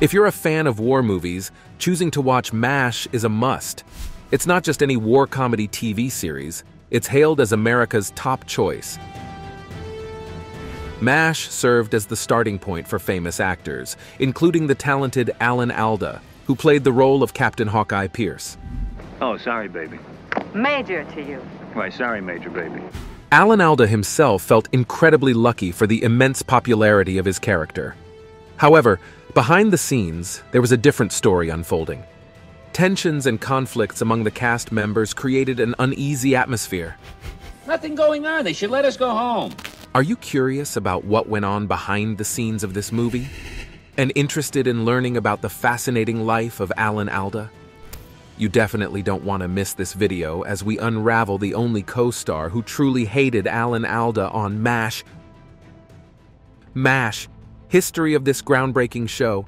If you're a fan of war movies, choosing to watch MASH is a must. It's not just any war comedy TV series, it's hailed as America's top choice. MASH served as the starting point for famous actors, including the talented Alan Alda, who played the role of Captain Hawkeye Pierce. Oh, sorry, baby. Major to you. Why, sorry, Major, baby. Alan Alda himself felt incredibly lucky for the immense popularity of his character. However, behind the scenes, there was a different story unfolding. Tensions and conflicts among the cast members created an uneasy atmosphere. Nothing going on. They should let us go home. Are you curious about what went on behind the scenes of this movie? And interested in learning about the fascinating life of Alan Alda? You definitely don't want to miss this video as we unravel the only co-star who truly hated Alan Alda on MASH. MASH, history of this groundbreaking show.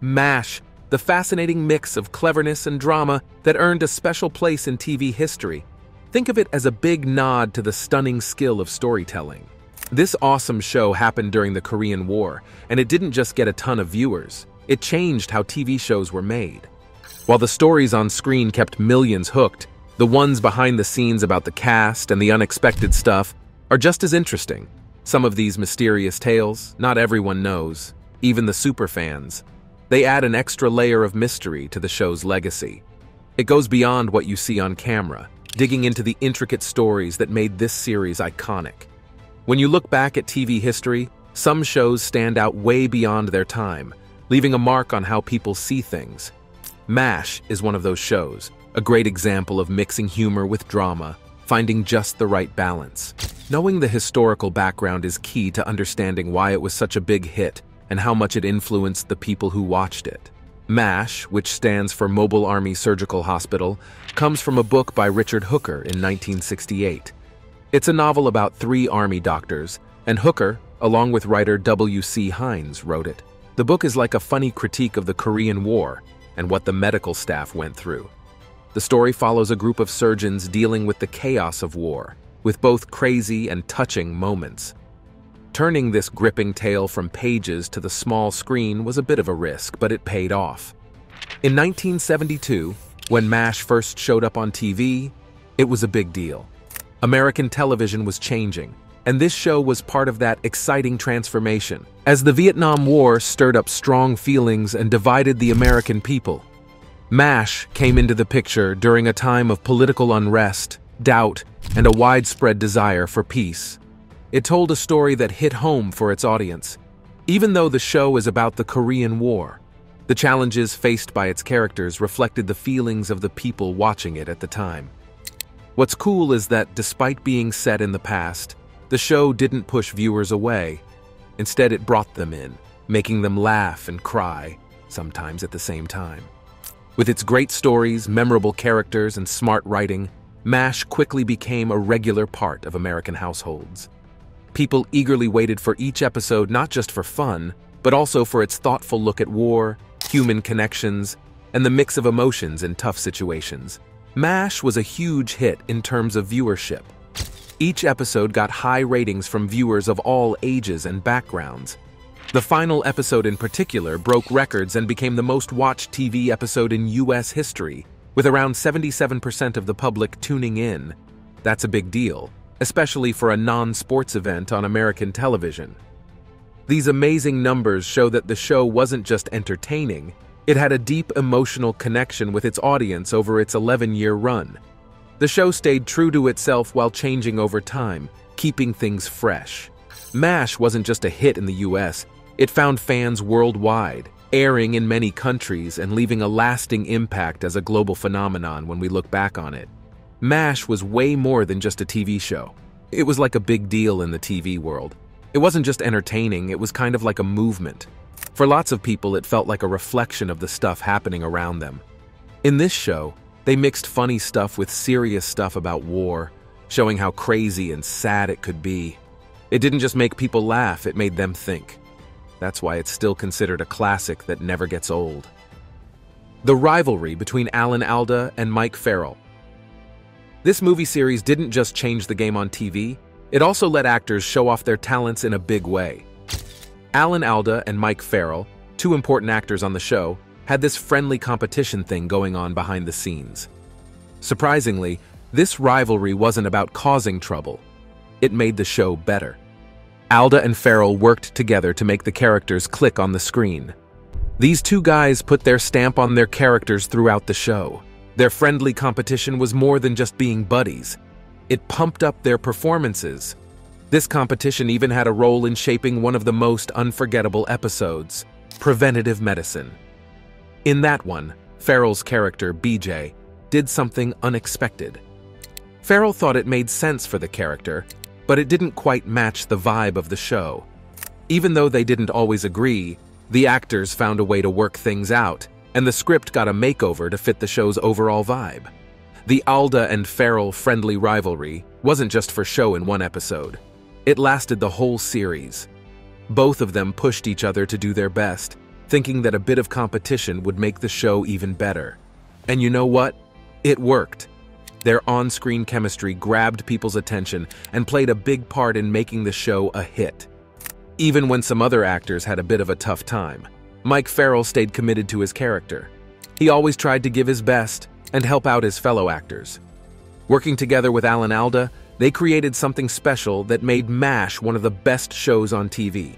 MASH, the fascinating mix of cleverness and drama that earned a special place in TV history. Think of it as a big nod to the stunning skill of storytelling. This awesome show happened during the Korean War, and it didn't just get a ton of viewers, it changed how TV shows were made. While the stories on screen kept millions hooked, the ones behind the scenes about the cast and the unexpected stuff are just as interesting. Some of these mysterious tales, not everyone knows, even the superfans. They add an extra layer of mystery to the show's legacy. It goes beyond what you see on camera, digging into the intricate stories that made this series iconic. When you look back at TV history, some shows stand out way beyond their time, leaving a mark on how people see things. MASH is one of those shows, a great example of mixing humor with drama, finding just the right balance. Knowing the historical background is key to understanding why it was such a big hit and how much it influenced the people who watched it. MASH, which stands for Mobile Army Surgical Hospital, comes from a book by Richard Hooker in 1968. It's a novel about three Army doctors, and Hooker, along with writer W.C. Heinz, wrote it. The book is like a funny critique of the Korean War and what the medical staff went through. The story follows a group of surgeons dealing with the chaos of war, with both crazy and touching moments. Turning this gripping tale from pages to the small screen was a bit of a risk, but it paid off. In 1972, when MASH first showed up on TV, it was a big deal. American television was changing, and this show was part of that exciting transformation. As the Vietnam War stirred up strong feelings and divided the American people, MASH came into the picture during a time of political unrest, doubt, and a widespread desire for peace. It told a story that hit home for its audience. Even though the show is about the Korean War, the challenges faced by its characters reflected the feelings of the people watching it at the time. What's cool is that despite being set in the past, the show didn't push viewers away. Instead, it brought them in, making them laugh and cry, sometimes at the same time. With its great stories, memorable characters, and smart writing, MASH quickly became a regular part of American households. People eagerly waited for each episode not just for fun, but also for its thoughtful look at war, human connections, and the mix of emotions in tough situations. MASH was a huge hit in terms of viewership. Each episode got high ratings from viewers of all ages and backgrounds. The final episode in particular broke records and became the most watched TV episode in US history, with around 77% of the public tuning in. That's a big deal, especially for a non-sports event on American television. These amazing numbers show that the show wasn't just entertaining, it had a deep emotional connection with its audience over its 11-year run. The show stayed true to itself while changing over time, keeping things fresh. MASH wasn't just a hit in the US, it found fans worldwide, airing in many countries and leaving a lasting impact as a global phenomenon when we look back on it. MASH was way more than just a TV show. It was like a big deal in the TV world. It wasn't just entertaining, it was kind of like a movement. For lots of people, it felt like a reflection of the stuff happening around them. In this show, they mixed funny stuff with serious stuff about war, showing how crazy and sad it could be. It didn't just make people laugh, it made them think. That's why it's still considered a classic that never gets old. The rivalry between Alan Alda and Mike Farrell. This movie series didn't just change the game on TV, it also let actors show off their talents in a big way. Alan Alda and Mike Farrell, two important actors on the show, had this friendly competition thing going on behind the scenes. Surprisingly, this rivalry wasn't about causing trouble. It made the show better. Alda and Farrell worked together to make the characters click on the screen. These two guys put their stamp on their characters throughout the show. Their friendly competition was more than just being buddies. It pumped up their performances. This competition even had a role in shaping one of the most unforgettable episodes, Preventative Medicine. In that one, Farrell's character, BJ, did something unexpected. Farrell thought it made sense for the character, but it didn't quite match the vibe of the show. Even though they didn't always agree, the actors found a way to work things out, and the script got a makeover to fit the show's overall vibe. The Alda and Farrell friendly rivalry wasn't just for show in one episode. It lasted the whole series. Both of them pushed each other to do their best, thinking that a bit of competition would make the show even better. And you know what? It worked. Their on-screen chemistry grabbed people's attention and played a big part in making the show a hit. Even when some other actors had a bit of a tough time, Mike Farrell stayed committed to his character. He always tried to give his best and help out his fellow actors. Working together with Alan Alda, they created something special that made MASH one of the best shows on TV.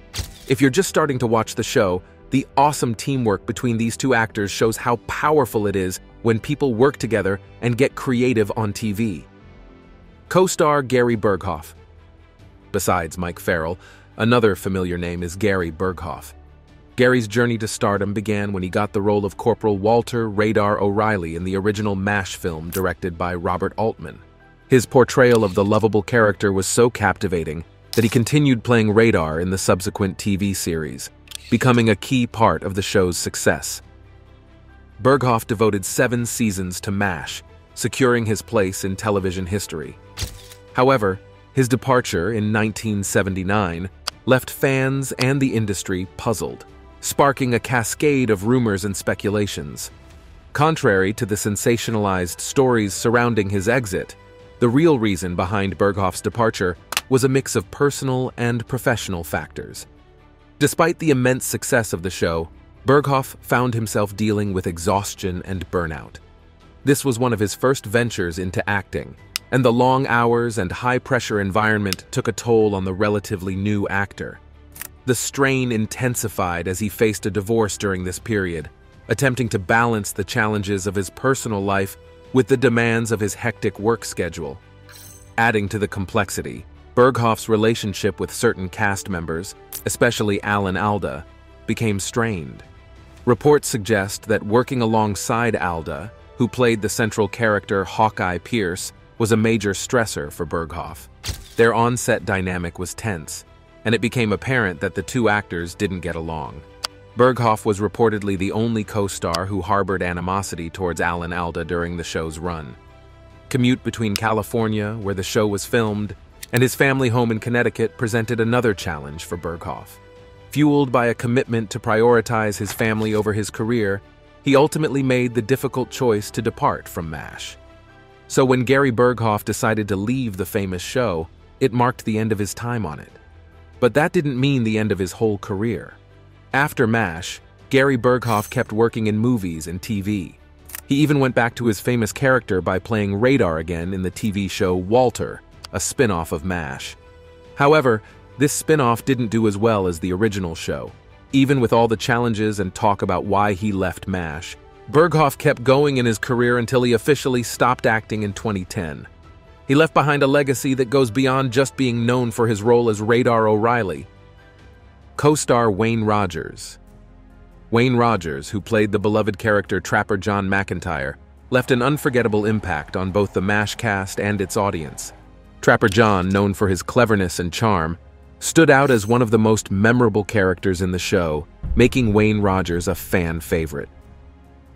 If you're just starting to watch the show, the awesome teamwork between these two actors shows how powerful it is when people work together and get creative on TV. Co-star Gary Burghoff. Besides Mike Farrell, another familiar name is Gary Burghoff. Gary's journey to stardom began when he got the role of Corporal Walter Radar O'Reilly in the original MASH film directed by Robert Altman. His portrayal of the lovable character was so captivating that he continued playing Radar in the subsequent TV series, becoming a key part of the show's success. Burghoff devoted seven seasons to MASH, securing his place in television history. However, his departure in 1979 left fans and the industry puzzled, sparking a cascade of rumors and speculations. Contrary to the sensationalized stories surrounding his exit, the real reason behind Burghoff's departure was a mix of personal and professional factors. Despite the immense success of the show, Burghoff found himself dealing with exhaustion and burnout. This was one of his first ventures into acting, and the long hours and high-pressure environment took a toll on the relatively new actor. The strain intensified as he faced a divorce during this period, attempting to balance the challenges of his personal life with the demands of his hectic work schedule. Adding to the complexity, Burghoff's relationship with certain cast members, especially Alan Alda, became strained. Reports suggest that working alongside Alda, who played the central character Hawkeye Pierce, was a major stressor for Burghoff. Their on-set dynamic was tense, and it became apparent that the two actors didn't get along. Burghoff was reportedly the only co-star who harbored animosity towards Alan Alda during the show's run. Commute between California, where the show was filmed, and his family home in Connecticut presented another challenge for Burghoff. Fueled by a commitment to prioritize his family over his career, he ultimately made the difficult choice to depart from MASH. So when Gary Burghoff decided to leave the famous show, it marked the end of his time on it. But that didn't mean the end of his whole career. After MASH, Gary Burghoff kept working in movies and TV. He even went back to his famous character by playing Radar again in the TV show Walter, a spin-off of MASH. However, this spin-off didn't do as well as the original show. Even with all the challenges and talk about why he left MASH, Burghoff kept going in his career until he officially stopped acting in 2010. He left behind a legacy that goes beyond just being known for his role as Radar O'Reilly. Co-star Wayne Rogers. Wayne Rogers, who played the beloved character Trapper John McIntyre, left an unforgettable impact on both the MASH cast and its audience. Trapper John, known for his cleverness and charm, stood out as one of the most memorable characters in the show, making Wayne Rogers a fan favorite.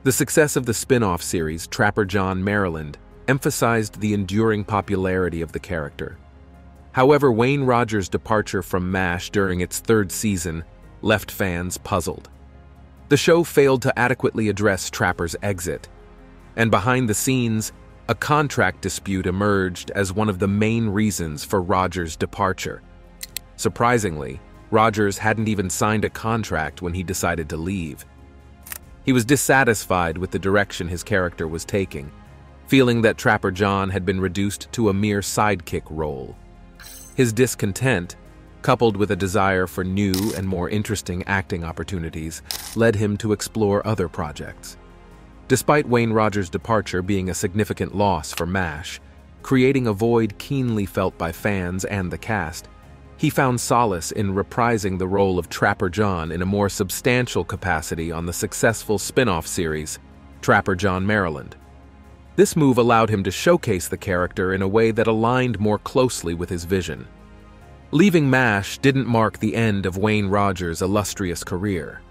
The success of the spin-off series, Trapper John Maryland, emphasized the enduring popularity of the character. However, Wayne Rogers' departure from MASH during its third season left fans puzzled. The show failed to adequately address Trapper's exit, and behind the scenes, a contract dispute emerged as one of the main reasons for Rogers' departure. Surprisingly, Rogers hadn't even signed a contract when he decided to leave. He was dissatisfied with the direction his character was taking, feeling that Trapper John had been reduced to a mere sidekick role. His discontent, coupled with a desire for new and more interesting acting opportunities, led him to explore other projects. Despite Wayne Rogers' departure being a significant loss for MASH, creating a void keenly felt by fans and the cast, he found solace in reprising the role of Trapper John in a more substantial capacity on the successful spin-off series, Trapper John Maryland. This move allowed him to showcase the character in a way that aligned more closely with his vision. Leaving MASH didn't mark the end of Wayne Rogers' illustrious career.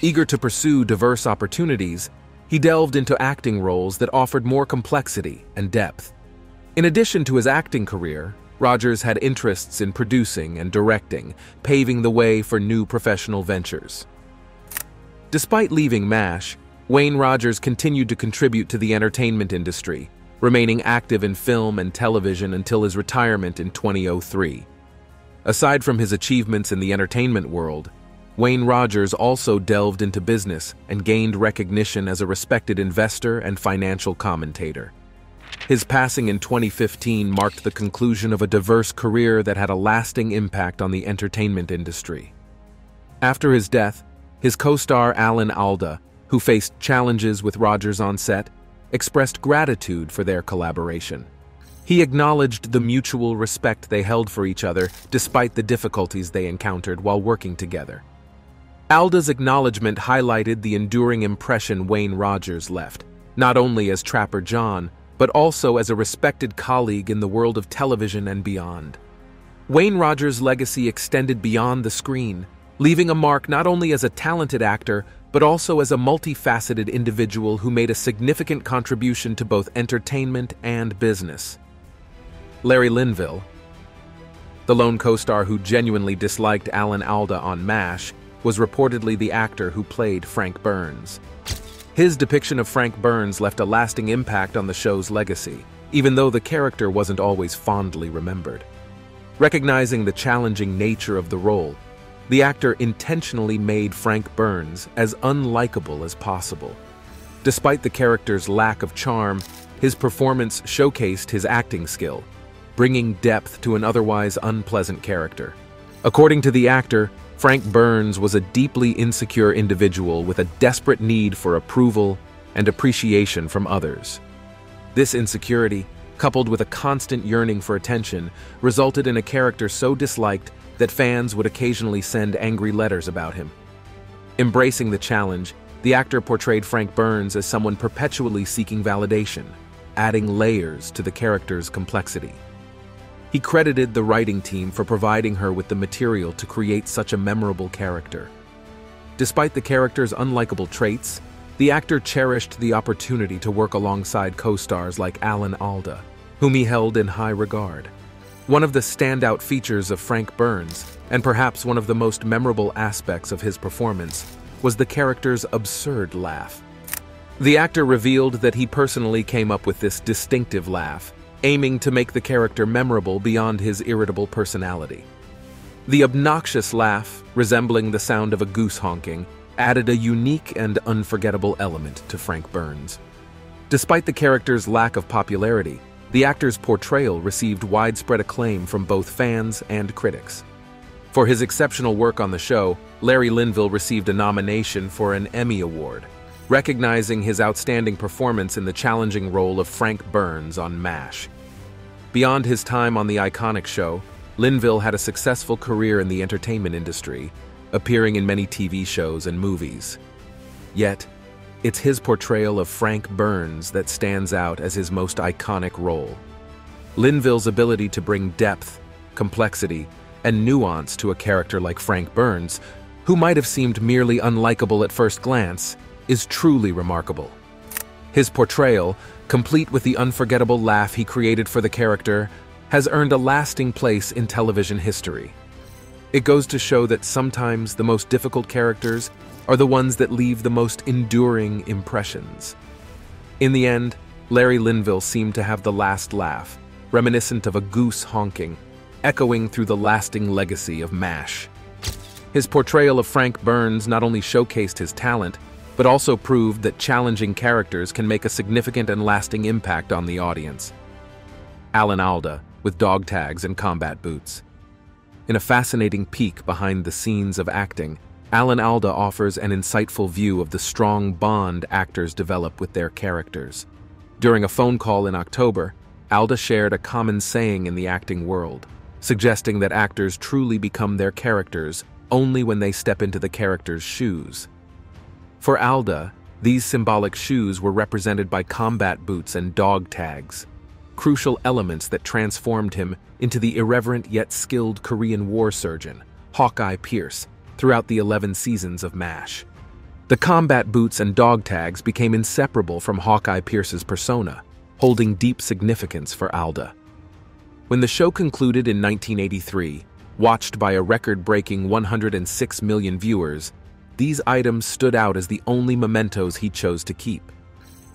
Eager to pursue diverse opportunities, he delved into acting roles that offered more complexity and depth. In addition to his acting career, Rogers had interests in producing and directing, paving the way for new professional ventures. Despite leaving MASH, Wayne Rogers continued to contribute to the entertainment industry, remaining active in film and television until his retirement in 2003. Aside from his achievements in the entertainment world, Wayne Rogers also delved into business and gained recognition as a respected investor and financial commentator. His passing in 2015 marked the conclusion of a diverse career that had a lasting impact on the entertainment industry. After his death, his co-star Alan Alda, who faced challenges with Rogers on set, expressed gratitude for their collaboration. He acknowledged the mutual respect they held for each other despite the difficulties they encountered while working together. Alda's acknowledgement highlighted the enduring impression Wayne Rogers left, not only as Trapper John, but also as a respected colleague in the world of television and beyond. Wayne Rogers' legacy extended beyond the screen, leaving a mark not only as a talented actor, but also as a multifaceted individual who made a significant contribution to both entertainment and business. Larry Linville, the lone co-star who genuinely disliked Alan Alda on MASH, was reportedly the actor who played Frank Burns. His depiction of Frank Burns left a lasting impact on the show's legacy, even though the character wasn't always fondly remembered. Recognizing the challenging nature of the role, the actor intentionally made Frank Burns as unlikable as possible. Despite the character's lack of charm, his performance showcased his acting skill, bringing depth to an otherwise unpleasant character. According to the actor, Frank Burns was a deeply insecure individual with a desperate need for approval and appreciation from others. This insecurity, coupled with a constant yearning for attention, resulted in a character so disliked that fans would occasionally send angry letters about him. Embracing the challenge, the actor portrayed Frank Burns as someone perpetually seeking validation, adding layers to the character's complexity. He credited the writing team for providing her with the material to create such a memorable character. Despite the character's unlikable traits, the actor cherished the opportunity to work alongside co-stars like Alan Alda, whom he held in high regard. One of the standout features of Frank Burns, and perhaps one of the most memorable aspects of his performance, was the character's absurd laugh. The actor revealed that he personally came up with this distinctive laugh, aiming to make the character memorable beyond his irritable personality. The obnoxious laugh, resembling the sound of a goose honking, added a unique and unforgettable element to Frank Burns. Despite the character's lack of popularity, the actor's portrayal received widespread acclaim from both fans and critics. For his exceptional work on the show, Larry Linville received a nomination for an Emmy Award, recognizing his outstanding performance in the challenging role of Frank Burns on MASH. Beyond his time on the iconic show, Linville had a successful career in the entertainment industry, appearing in many TV shows and movies. Yet, it's his portrayal of Frank Burns that stands out as his most iconic role. Linville's ability to bring depth, complexity, and nuance to a character like Frank Burns, who might have seemed merely unlikable at first glance, is truly remarkable. His portrayal, complete with the unforgettable laugh he created for the character, has earned a lasting place in television history. It goes to show that sometimes the most difficult characters are the ones that leave the most enduring impressions. In the end, Larry Linville seemed to have the last laugh, reminiscent of a goose honking, echoing through the lasting legacy of MASH. His portrayal of Frank Burns not only showcased his talent, but also proved that challenging characters can make a significant and lasting impact on the audience. Alan Alda, with dog tags and combat boots. In a fascinating peek behind the scenes of acting, Alan Alda offers an insightful view of the strong bond actors develop with their characters. During a phone call in October, Alda shared a common saying in the acting world, suggesting that actors truly become their characters only when they step into the character's shoes. For Alda, these symbolic shoes were represented by combat boots and dog tags, crucial elements that transformed him into the irreverent yet skilled Korean war surgeon, Hawkeye Pierce, throughout the 11 seasons of MASH. The combat boots and dog tags became inseparable from Hawkeye Pierce's persona, holding deep significance for Alda. When the show concluded in 1983, watched by a record-breaking 106 million viewers, these items stood out as the only mementos he chose to keep.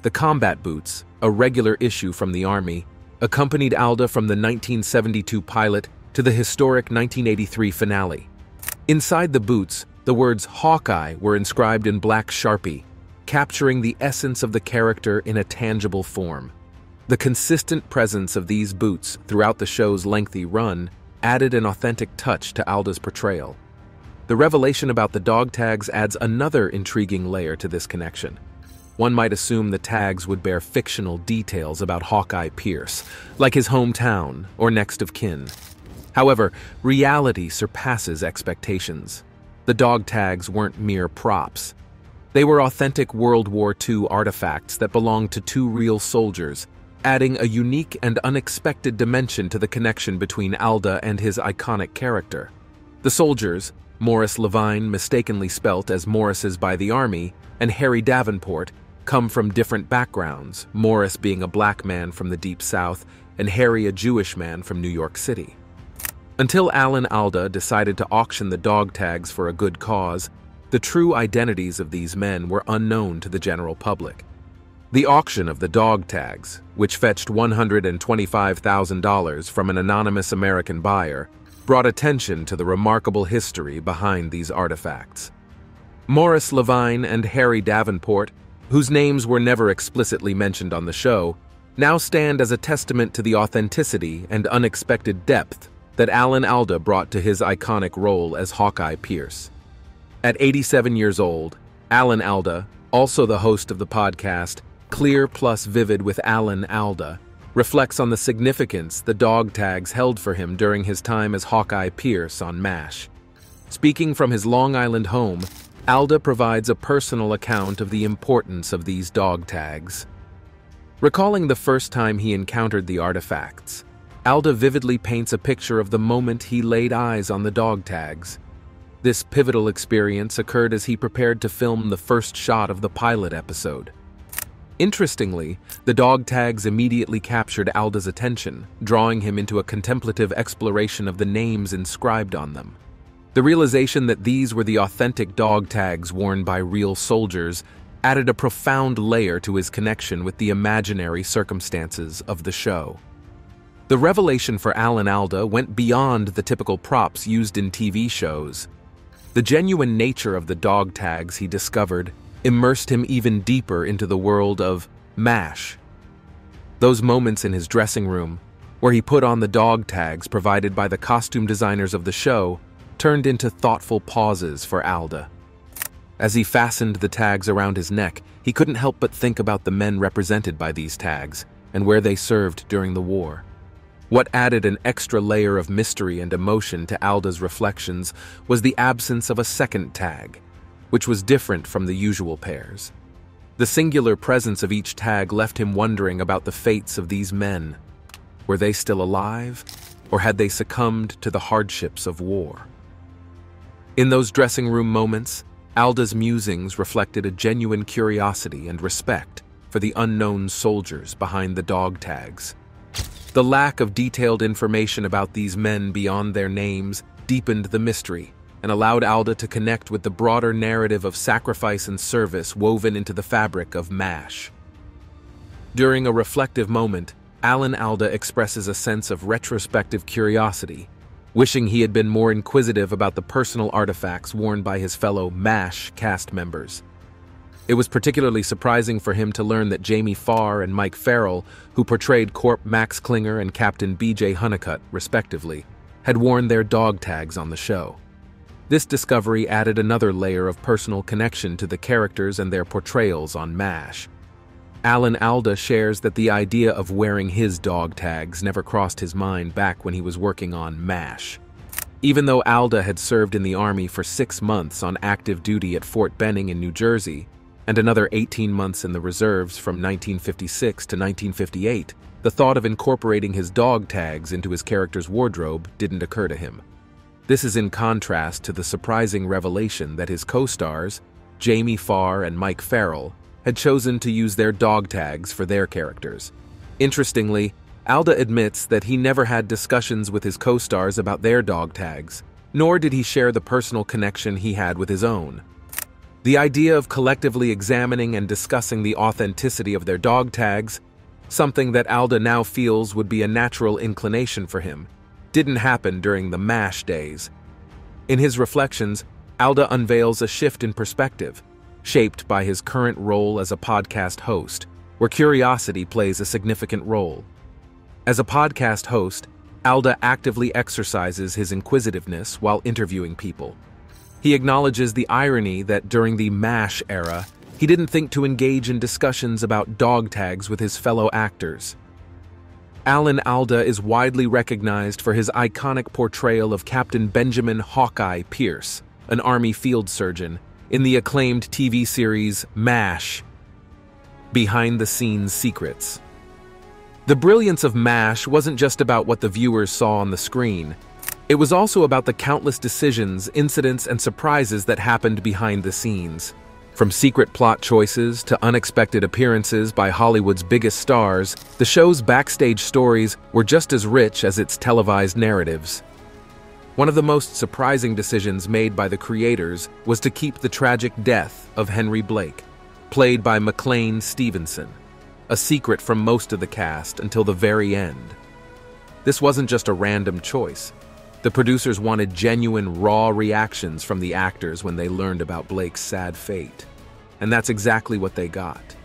The combat boots, a regular issue from the Army, accompanied Alda from the 1972 pilot to the historic 1983 finale. Inside the boots, the words Hawkeye were inscribed in black Sharpie, capturing the essence of the character in a tangible form. The consistent presence of these boots throughout the show's lengthy run added an authentic touch to Alda's portrayal. The revelation about the dog tags adds another intriguing layer to this connection. One might assume the tags would bear fictional details about Hawkeye Pierce, like his hometown or next of kin. However, reality surpasses expectations. The dog tags weren't mere props. They were authentic World War II artifacts that belonged to two real soldiers, adding a unique and unexpected dimension to the connection between Alda and his iconic character. The soldiers, Morris Levine mistakenly spelt as Morris's by the Army, and Harry Davenport, come from different backgrounds, Morris being a black man from the Deep South and Harry a Jewish man from New York City. Until Alan Alda decided to auction the dog tags for a good cause, the true identities of these men were unknown to the general public. The auction of the dog tags, which fetched $125,000 from an anonymous American buyer, brought attention to the remarkable history behind these artifacts. Morris Levine and Harry Davenport, whose names were never explicitly mentioned on the show, now stand as a testament to the authenticity and unexpected depth that Alan Alda brought to his iconic role as Hawkeye Pierce. At 87 years old, Alan Alda, also the host of the podcast Clear Plus Vivid with Alan Alda, reflects on the significance the dog tags held for him during his time as Hawkeye Pierce on MASH. Speaking from his Long Island home, Alda provides a personal account of the importance of these dog tags. Recalling the first time he encountered the artifacts, Alda vividly paints a picture of the moment he laid eyes on the dog tags. This pivotal experience occurred as he prepared to film the first shot of the pilot episode. Interestingly, the dog tags immediately captured Alda's attention, drawing him into a contemplative exploration of the names inscribed on them. The realization that these were the authentic dog tags worn by real soldiers added a profound layer to his connection with the imaginary circumstances of the show. The revelation for Alan Alda went beyond the typical props used in TV shows. The genuine nature of the dog tags he discovered immersed him even deeper into the world of MASH. Those moments in his dressing room, where he put on the dog tags provided by the costume designers of the show, turned into thoughtful pauses for Alda. As he fastened the tags around his neck, he couldn't help but think about the men represented by these tags and where they served during the war. What added an extra layer of mystery and emotion to Alda's reflections was the absence of a second tag, which was different from the usual pairs. The singular presence of each tag left him wondering about the fates of these men. Were they still alive, or had they succumbed to the hardships of war? In those dressing room moments, Alda's musings reflected a genuine curiosity and respect for the unknown soldiers behind the dog tags. The lack of detailed information about these men beyond their names deepened the mystery and allowed Alda to connect with the broader narrative of sacrifice and service woven into the fabric of MASH. During a reflective moment, Alan Alda expresses a sense of retrospective curiosity. wishing he had been more inquisitive about the personal artifacts worn by his fellow MASH cast members. It was particularly surprising for him to learn that Jamie Farr and Mike Farrell, who portrayed Corp Max Klinger and Captain BJ Hunnicutt, respectively, had worn their dog tags on the show. This discovery added another layer of personal connection to the characters and their portrayals on MASH. Alan Alda shares that the idea of wearing his dog tags never crossed his mind back when he was working on MASH. Even though Alda had served in the Army for six months on active duty at Fort Benning in New Jersey, and another 18 months in the reserves from 1956 to 1958, the thought of incorporating his dog tags into his character's wardrobe didn't occur to him. This is in contrast to the surprising revelation that his co-stars, Jamie Farr and Mike Farrell, had chosen to use their dog tags for their characters. Interestingly, Alda admits that he never had discussions with his co-stars about their dog tags, nor did he share the personal connection he had with his own. The idea of collectively examining and discussing the authenticity of their dog tags, something that Alda now feels would be a natural inclination for him, didn't happen during the MASH days. In his reflections, Alda unveils a shift in perspective, shaped by his current role as a podcast host, where curiosity plays a significant role. As a podcast host, Alda actively exercises his inquisitiveness while interviewing people. He acknowledges the irony that during the MASH era, he didn't think to engage in discussions about dog tags with his fellow actors. Alan Alda is widely recognized for his iconic portrayal of Captain Benjamin Hawkeye Pierce, an Army field surgeon, in the acclaimed TV series MASH Behind the Scenes Secrets. The brilliance of MASH wasn't just about what the viewers saw on the screen. It was also about the countless decisions, incidents, and surprises that happened behind the scenes. From secret plot choices to unexpected appearances by Hollywood's biggest stars, the show's backstage stories were just as rich as its televised narratives. One of the most surprising decisions made by the creators was to keep the tragic death of Henry Blake, played by McLean Stevenson, a secret from most of the cast until the very end. This wasn't just a random choice. The producers wanted genuine, raw reactions from the actors when they learned about Blake's sad fate. And that's exactly what they got.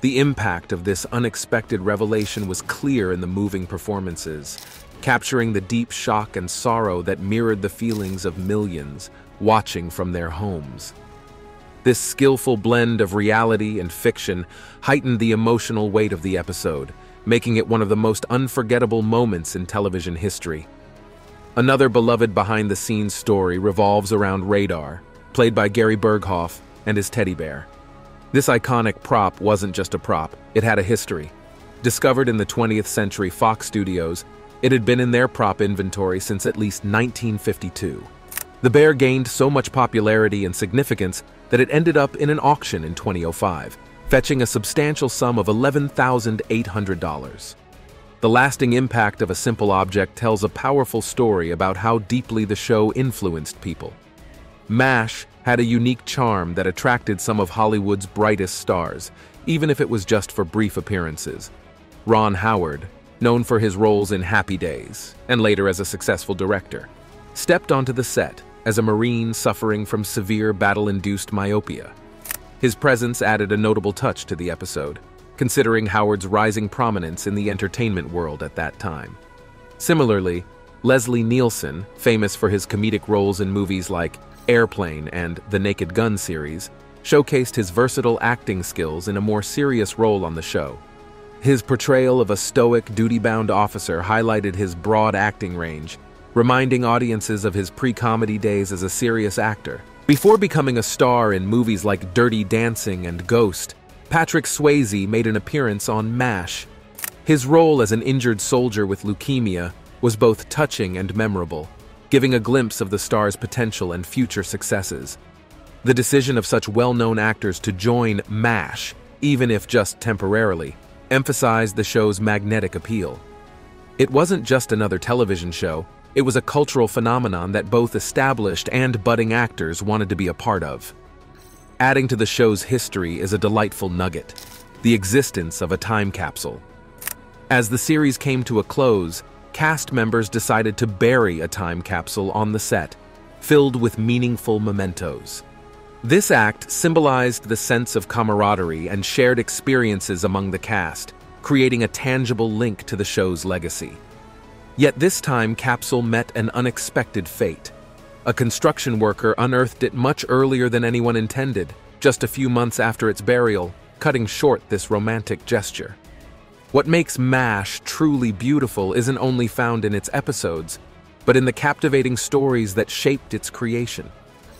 The impact of this unexpected revelation was clear in the moving performances, capturing the deep shock and sorrow that mirrored the feelings of millions watching from their homes. This skillful blend of reality and fiction heightened the emotional weight of the episode, making it one of the most unforgettable moments in television history. Another beloved behind-the-scenes story revolves around Radar, played by Gary Burghoff and his teddy bear. This iconic prop wasn't just a prop, it had a history. Discovered in the 20th century Fox studios, it had been in their prop inventory since at least 1952. The bear gained so much popularity and significance that it ended up in an auction in 2005, fetching a substantial sum of $11,800. The lasting impact of a simple object tells a powerful story about how deeply the show influenced people. MASH had a unique charm that attracted some of Hollywood's brightest stars, even if it was just for brief appearances. Ron Howard, known for his roles in Happy Days, and later as a successful director, stepped onto the set as a Marine suffering from severe battle-induced myopia. His presence added a notable touch to the episode, considering Howard's rising prominence in the entertainment world at that time. Similarly, Leslie Nielsen, famous for his comedic roles in movies like Airplane and The Naked Gun series, showcased his versatile acting skills in a more serious role on the show. His portrayal of a stoic, duty-bound officer highlighted his broad acting range, reminding audiences of his pre-comedy days as a serious actor. Before becoming a star in movies like Dirty Dancing and Ghost, Patrick Swayze made an appearance on MASH. His role as an injured soldier with leukemia was both touching and memorable, giving a glimpse of the star's potential and future successes. The decision of such well-known actors to join MASH, even if just temporarily, emphasized the show's magnetic appeal. It wasn't just another television show, it was a cultural phenomenon that both established and budding actors wanted to be a part of. Adding to the show's history is a delightful nugget, the existence of a time capsule. As the series came to a close, cast members decided to bury a time capsule on the set, filled with meaningful mementos. This act symbolized the sense of camaraderie and shared experiences among the cast, creating a tangible link to the show's legacy. Yet this time Capsule met an unexpected fate. A construction worker unearthed it much earlier than anyone intended, just a few months after its burial, cutting short this romantic gesture. What makes MASH truly beautiful isn't only found in its episodes, but in the captivating stories that shaped its creation.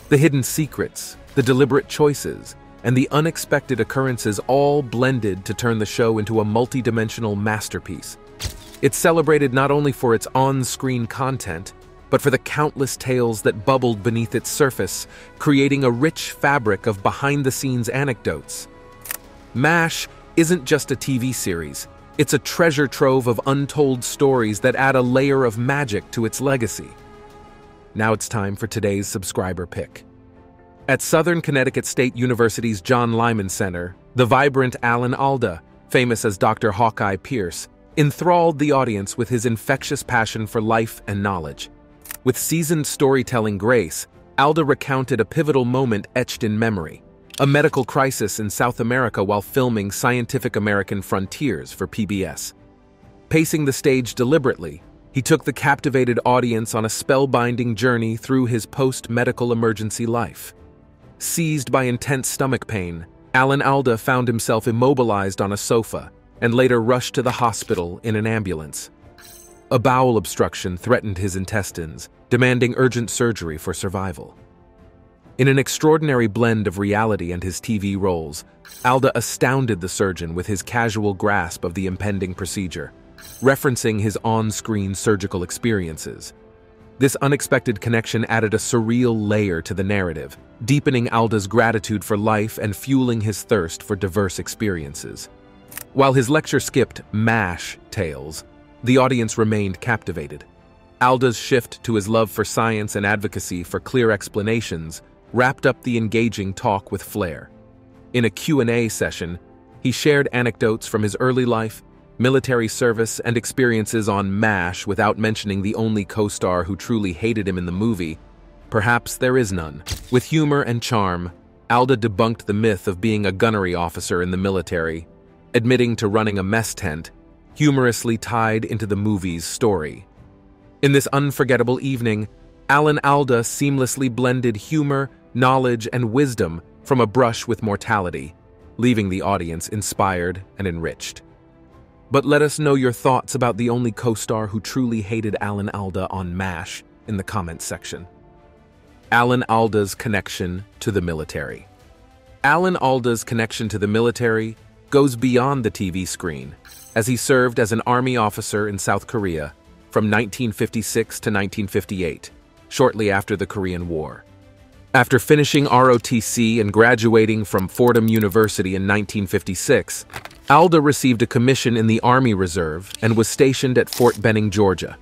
The hidden secrets, the deliberate choices, and the unexpected occurrences all blended to turn the show into a multidimensional masterpiece. It's celebrated not only for its on-screen content, but for the countless tales that bubbled beneath its surface, creating a rich fabric of behind-the-scenes anecdotes. MASH isn't just a TV series, it's a treasure trove of untold stories that add a layer of magic to its legacy. Now it's time for today's subscriber pick. At Southern Connecticut State University's John Lyman Center, the vibrant Alan Alda, famous as Dr. Hawkeye Pierce, enthralled the audience with his infectious passion for life and knowledge. With seasoned storytelling grace, Alda recounted a pivotal moment etched in memory, a medical crisis in South America while filming Scientific American Frontiers for PBS. Pacing the stage deliberately, he took the captivated audience on a spellbinding journey through his post-medical emergency life. Seized by intense stomach pain, Alan Alda found himself immobilized on a sofa and later rushed to the hospital in an ambulance. A bowel obstruction threatened his intestines, demanding urgent surgery for survival. In an extraordinary blend of reality and his TV roles, Alda astounded the surgeon with his casual grasp of the impending procedure, referencing his on-screen surgical experiences. This unexpected connection added a surreal layer to the narrative, deepening Alda's gratitude for life and fueling his thirst for diverse experiences. While his lecture skipped MASH tales, the audience remained captivated. Alda's shift to his love for science and advocacy for clear explanations wrapped up the engaging talk with flair. In a Q&A session, he shared anecdotes from his early life military service, and experiences on MASH without mentioning the only co-star who truly hated him in the movie, perhaps there is none. With humor and charm, Alda debunked the myth of being a gunnery officer in the military, admitting to running a mess tent, humorously tied into the movie's story. In this unforgettable evening, Alan Alda seamlessly blended humor, knowledge, and wisdom from a brush with mortality, leaving the audience inspired and enriched. But let us know your thoughts about the only co-star who truly hated Alan Alda on MASH in the comments section. Alan Alda's connection to the military. Alan Alda's connection to the military goes beyond the TV screen, as he served as an army officer in South Korea from 1956 to 1958, shortly after the Korean War. After finishing ROTC and graduating from Fordham University in 1956, Alda received a commission in the Army Reserve and was stationed at Fort Benning, Georgia.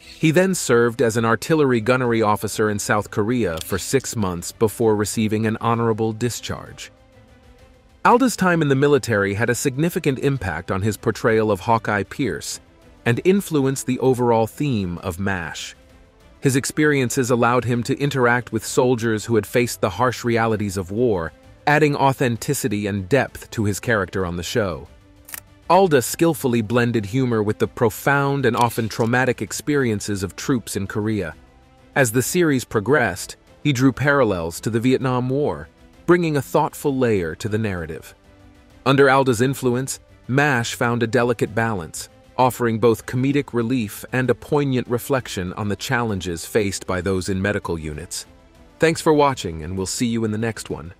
He then served as an artillery gunnery officer in South Korea for six months before receiving an honorable discharge. Alda's time in the military had a significant impact on his portrayal of Hawkeye Pierce and influenced the overall theme of MASH. His experiences allowed him to interact with soldiers who had faced the harsh realities of war adding authenticity and depth to his character on the show. Alda skillfully blended humor with the profound and often traumatic experiences of troops in Korea. As the series progressed, he drew parallels to the Vietnam War, bringing a thoughtful layer to the narrative. Under Alda's influence, MASH found a delicate balance, offering both comedic relief and a poignant reflection on the challenges faced by those in medical units. Thanks for watching, and we'll see you in the next one.